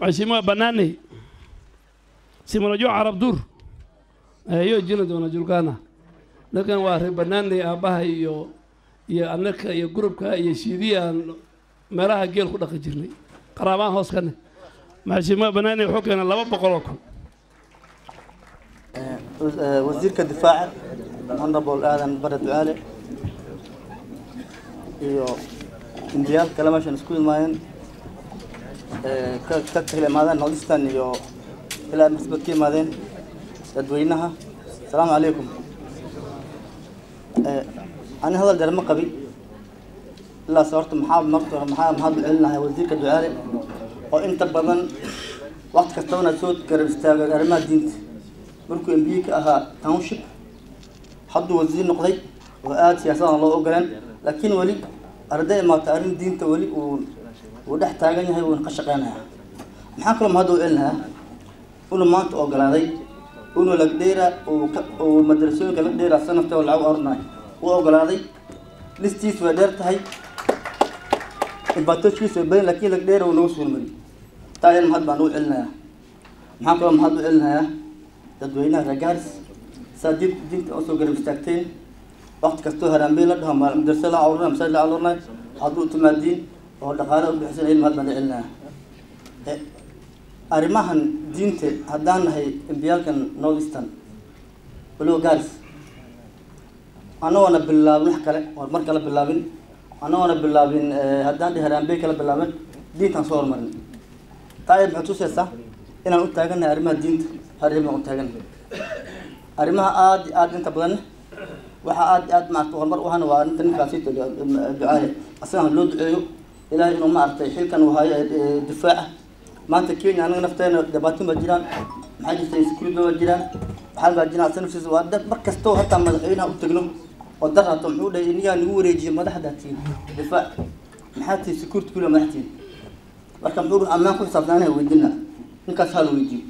Mheshimiwa Banane, si mnajua Arab Dur. Eh, jina ndio wanajulikana. Dadkan waa reer Banane, aabbaha iyo iyo annaka iyo gurubka iyo shiidiyaan meelaha geel ku dhaqi jirnay. Qaraabaan hoos ka ne Mheshimiwa Banane wuxuu keenay laba boqol oo kun. Wasiirka difaaca honorable aadan bare ducaale iyo indiyaal kale meeshan isku imaayeen ee, ka ka kala imaadeen nordistan iyo ilaa maxsabad ka imaadeen. Dadweynaha asalaamu calaykum Ee, ani hadal dheer ma qabi. Ilaa se horta maxaa marta maxaa maxaad u celinahay wasiirka ducaale? Oo inta badan waqti kastabana soo garab istaagay arrimaha diinta. Markuu mb ka ahaa township hadduu wasiir noqday oo aada siyaasadan loo ogolaan laakiin weli arday imaata arrin diinta weli uu uu dhex taagan yahay uuna ka shaqeynaya. Maxaa kaloo mahadda u celinayaa inuu maanta ogolaaday inuu lagdheera uu ka uu madrasooyinka lagdheera sanadka oo lacag oranayo uu ogolaaday listiisu way dheer tahay. Ibaatoshkiisu way badan laakiin lagdheera uu nagu suurmari taa ayana mahad baan ugu celinayaa maxaa kaloo mahad u celinayaa dadweynaha reer gaaris saa diin diinta u soo garab istaagteen. Waqti kastoo haraambey la dhaho maal- madrasa la cawrana masaajid la cawranayo hadduu timaadiin oo dhaqaale u bixisan ayana mahad baan u celinaya Eh, arrimahan diinta haddaan nahay embiyaalkan northeastern waliba gaaris anagoona bilaabin wax kale oo mar kale bilaabin anagoona bilaabin eh, haddaan dhihi kala bilaabin diintaan soo hormarin. Taa ay maxay tusaysaa inaan u taagannahay arrimaha diinta harihim aan u taagannahay arrimaha aada aada inta badan waxaa aada iyo aada maarata horumar u ahana waa arrinta ninkaasi ducaale asagaan loo duceeyo ilaahay inuu maaragtay xilkan uu hayo ee difaaca maanta kenya anaga nafteena dhibaatin baa jiraan maxaa jirta security baa jiraan waxaa baa jiraan asana naftiisa waa dad mar kastoo hataa madaxweynaha u tagno oo dar hato muxuu dhahay inigaa nagu wareejiyay madaxda tiin difaac. Maxaa tiin security kula madax tiin? Marka muxuu ammaan ku xisaabtanaanaya weydiina ninkaas hala weydiiyo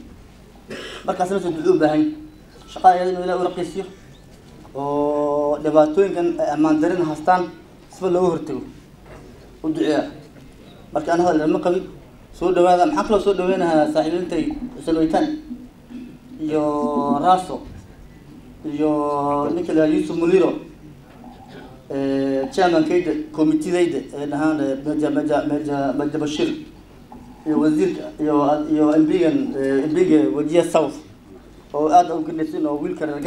markaas nafta ducuu baahan shaqada iyada inuu ilaah u raqiisiyo oo dhibaatooyinkan ammaan darin haystaan sifa looga hortago u duceeya. Marka ana hadal ma qabin soo dhawaada maxaan kaloo soo dhaweynahaa saaxiibintay xuseen weytaan? Iyo raso iyo ninka la yusuf muliro chairmankayda committeedayda ee dhahaan meja meja meja meja bashir iyo wasiirka iyo iyo mbigan mbiga wajiya south oo aada u ganaysin oo wiilka reer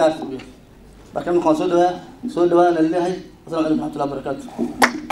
marka markaan soo dhawaa soo dhawaadana leeyahay asalamu calaykum raxmatullahi wabarakaatu